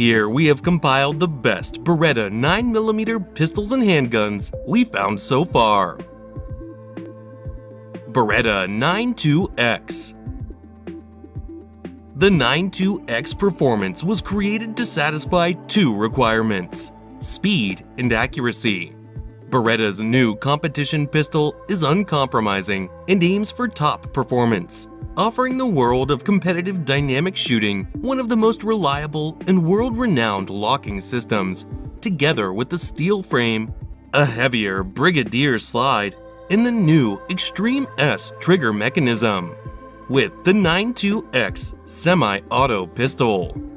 Here we have compiled the best Beretta 9mm pistols and handguns we found so far. Beretta 92X The 92X Performance was created to satisfy two requirements, speed and accuracy. Beretta's new competition pistol is uncompromising and aims for top performance, offering the world of competitive dynamic shooting one of the most reliable and world-renowned locking systems, together with the steel frame, a heavier Brigadier slide, and the new Extreme S trigger mechanism. With the 92X semi-auto pistol.